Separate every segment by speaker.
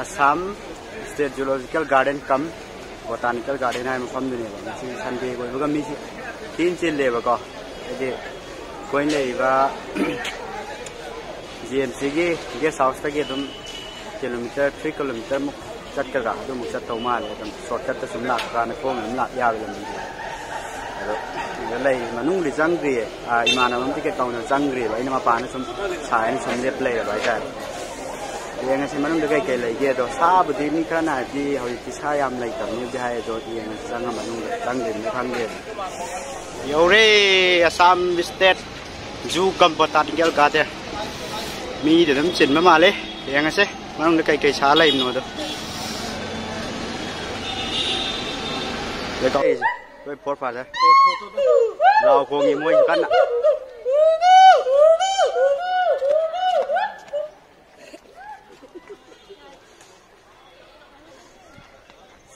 Speaker 1: Assam state zoological garden cum botanical garden है मामने सन्दे गई तीन चिल्लेबको कोई लेव G M C guest house तुम किलोमीटर थ्री किलोमीटर मु चत मे सोट चुम लाख कौन लाख याद hꯧji anh lấy một phong gì Assam State Zoological Garden kam Botanical Garden hai một phong gì này si Sunday coi với mi si tin trên lề bà co cái coi này và GMC cái cái south cái dum kilometer 3 kilometer muk chat ka ga du muk chat to ma le dum shortcut ta sum la ka na ko ngam la ya le mi ado lei manung li jang gri a imana mam ti ke kauna jang gri ba ina ma pa na sum sa ni sum le play ba ta yang si manung de kai kai lai ge do sa bu di ni kana di ho ti sa yam lai tam ni jai do ti yang jang manung jang de ni khang ge yo re assam state zoo kam botanical garden mi de dum chin ma ma le yang se manung de kai kai sa lai no do le ko tôi phốt phạt đấy nào cô nghỉ mua cắn ạ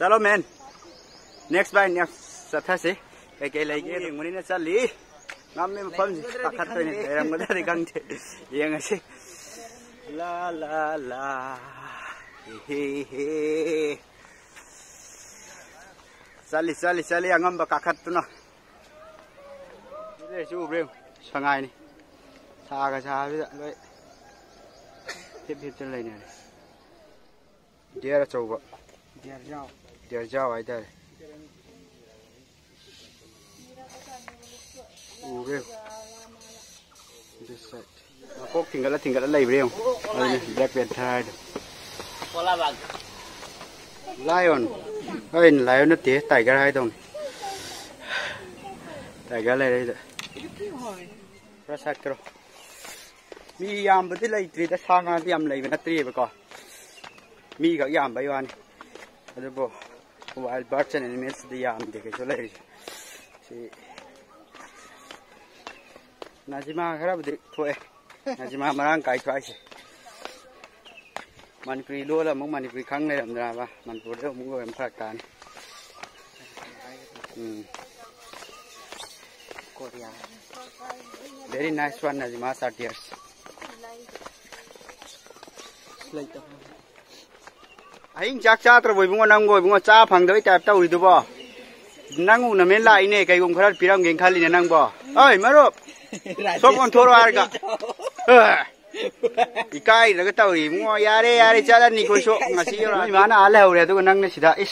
Speaker 1: Hello man. Next by next sa si. Kay kay lagi ni muni na sali. Ngam mi pham takat to ni. Ram mo dari kang te. Yang si. La la la. He he. Sali sali sali angam ba kakat tu na. Đây chú rêu sang ngày này. Xa cả xa bây giờ đấy. Tiếp tiếp chân này này. Đĩa là trâu vợ.
Speaker 2: Đĩa rau.
Speaker 1: Đĩa rau ấy đây. U rêu. This side. Mà cố tinggal là tinggal là lấy rêu. Đây này, Black.
Speaker 2: Pola bag.
Speaker 1: Lion. Ơi, lion nó tía tại cái hai đồng. tại cái này đây.
Speaker 2: Ra
Speaker 1: sát Rasakro. Mi yam bati lai tri ta sanga yam lai na tri ba ko. Mi ga yam bai wan. Ado bo. Wild birds and animals đi yam de cái chỗ này Si Najima kharab de thôi Najima mà kai thwai si. Manipuri lo la mong Manipuri khang này làm ra ba. Manipur đó mong em phạt tan. Hmm.
Speaker 2: Korea.
Speaker 1: Very nice one, Najima Satiers.
Speaker 2: Later.
Speaker 1: Anh chắc cha tao với bunga nang ngồi bunga cha phang đấy chả tao đi bo. Nang na men lại nè cái gum khát pirang geng khali nang bo. Ơi maro.
Speaker 2: Sok on thoro arga.
Speaker 1: Ikai na cái tao đi bunga yare yare cha la ni ko so ngasi yo. Mana ala hore tu nang na sida is.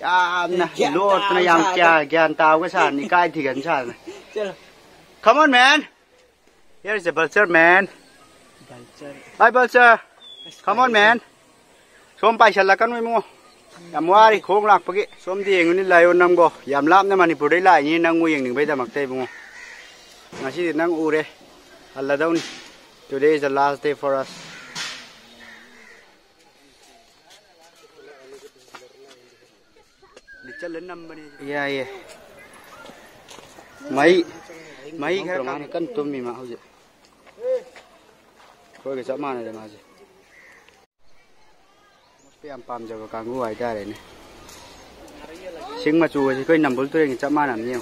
Speaker 1: Yam na lo na yam kya gyan tao cái san ikai thì gần san.
Speaker 2: Chalo.
Speaker 1: Come on man. Here is a vulture man.
Speaker 2: Vulture.
Speaker 1: Hi vulture.
Speaker 2: Come on man.
Speaker 1: Som pai sala kan mo. Yam wari khong lak pagi. Som di ngun ni layon nam go. Yam lap na Manipur dai lai ni nang nguyeng ning bai da mak tai bungo. Ngasi nang ure. Allah daun. Today is the last day for us. Yeah, yeah. Mấy
Speaker 2: mấy
Speaker 1: cái cần cân tôm mì mà ma gì. Ko cái chỗ mà này mà gì. Cái am pam giờ càng ngu ai ta đấy này. Sing mà chùa thì coi nằm bul tôi cái mà làm nhiều.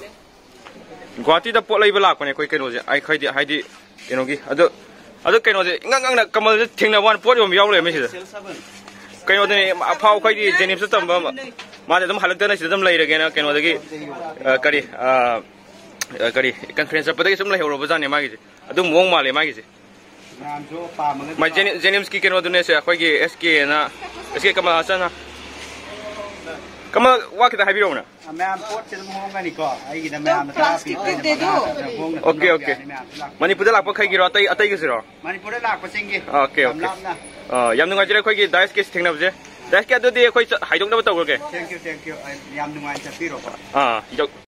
Speaker 3: Guwahati da pot lai này coi cái keno gì. ai khai di hai di keno gi ado ado ꯑꯗꯨ ꯀꯩꯅꯣꯁꯦ ꯏꯉꯥꯡ ꯉꯥꯡꯅ ꯀꯃꯜꯁꯦ ꯊꯦꯡꯅꯕ ꯋꯥꯅ ꯄꯣꯠ ꯌꯣꯟꯕ ꯌꯥꯎ ꯂꯩꯔꯝꯃꯦ ꯁꯤꯗ ꯀꯩꯅꯣꯗꯅꯦ ꯑꯐꯥꯎ ꯑꯩꯈꯣꯏꯒꯤ ꯖꯦꯅꯤꯝꯁꯇ ꯇꯝꯕ ꯃꯥꯁꯦ ꯑꯗꯨꯝ ꯍꯜꯂꯛꯇꯅ ꯁꯤꯗ ꯑꯗꯨꯝ ꯂꯩꯔꯒꯦꯅ ꯀꯩꯅꯣꯗꯒꯤ
Speaker 1: ꯀꯔꯤ
Speaker 3: ꯀꯔꯤ ꯀꯟꯐꯔꯦꯟꯁ ꯆꯠꯄꯗꯒꯤ ꯁꯨꯝ ꯂꯩꯍꯧꯔꯕ ꯖꯥꯠꯅꯦ ꯃꯥꯒꯤꯁꯦ ꯑꯗꯨꯝ ꯃꯑꯣꯡ ꯃꯥꯜꯂꯦ ꯃꯥꯒꯤꯁꯦ
Speaker 1: ꯃꯥ
Speaker 3: ꯖꯦꯅꯤꯝꯁꯀꯤ ꯀꯩꯅꯣꯗꯨꯅꯦ ꯑꯩꯈꯣꯏꯒꯤ ꯑꯦꯁ ꯀꯦꯅ ꯑꯦꯁ ꯀꯦ ꯀꯃꯜ ꯍꯥꯁꯟꯅ Kamu wak kita happy rona.
Speaker 1: Ma'am pot chil mo nga niko. Ai gida ma'am ta pi. Okay okay. Mani pudel akpa
Speaker 3: khai giro atai atai gisiro.
Speaker 1: Mani pudel akpa singi.
Speaker 3: Okay okay. Uh yam nunga jire khoi gi dais kes thengna bje. Dais kya do di khoi haidong na bataw ge.
Speaker 1: Thank you thank you. Yam nunga cha piro.
Speaker 3: Ah,